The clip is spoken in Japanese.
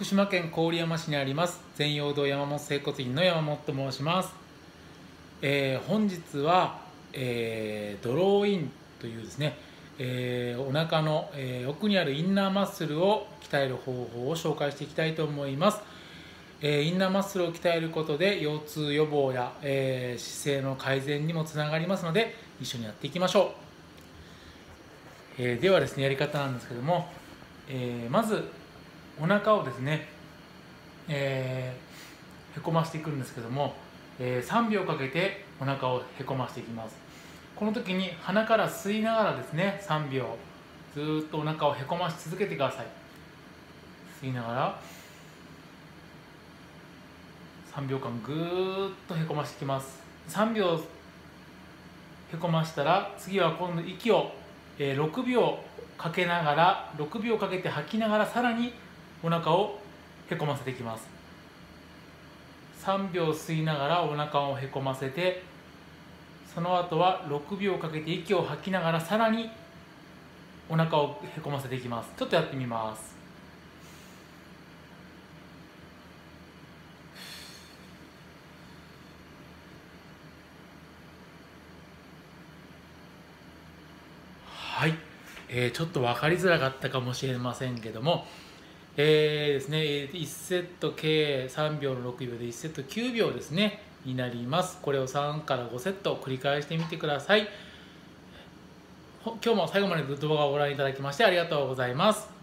福島県郡山市にあります全陽堂山本整骨院の山本と申します、えー本日は、えードローインというですね、えーお腹の、えー奥にあるインナーマッスルを鍛える方法を紹介していきたいと思います、えーインナーマッスルを鍛えることで腰痛予防や、えー姿勢の改善にもつながりますので一緒にやっていきましょう、えーではですねやり方なんですけども、えーまずお腹をですね、えーへこましていくんですけども、えー3秒かけてお腹をへこましていきます。この時に鼻から吸いながらですね3秒ずっとお腹をへこまし続けてください。吸いながら3秒間ぐーっとへこましていきます。3秒へこましたら次は今度息を、6秒かけながら6秒かけて吐きながらさらにお腹をへこませていきます。3秒吸いながらお腹をへこませてその後は6秒かけて息を吐きながらさらにお腹をへこませていきます。ちょっとやってみます。はい、えーちょっと分かりづらかったかもしれませんけどもえーですね1セット計3秒の6秒で1セット9秒ですねになります。これを3から5セット繰り返してみてください。今日も最後まで動画をご覧いただきましてありがとうございます。